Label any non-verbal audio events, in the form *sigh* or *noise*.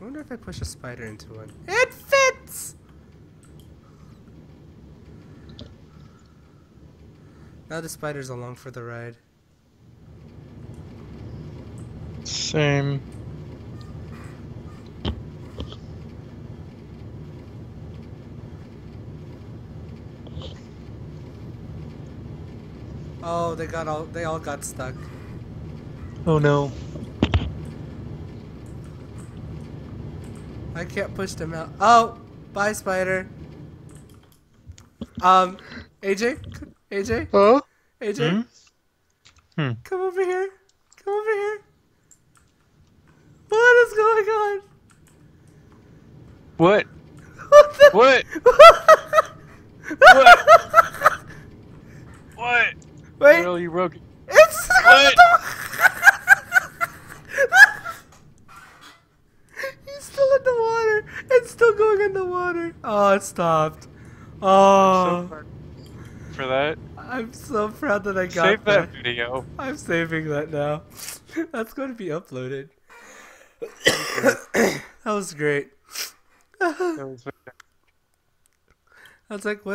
wonder if I push a spider into one. It fits! Now the spider's along for the ride. Same. Oh, they got all they all got stuck. Oh no. I can't push them out. Oh, bye spider. Um, AJ, AJ, Huh? AJ, Hmm? Hmm. come over here. Come over here. What is going on? What? What? The What? *laughs* what? What? Wait, Girl, you broke it. it's What? *laughs* He's still in the water. It's still going in the water. Oh, it stopped. Oh, For that, I'm so proud that I got save that. that video. I'm saving that now. *laughs* That's going to be uploaded. *coughs* that was great. That was *laughs* I was like, what?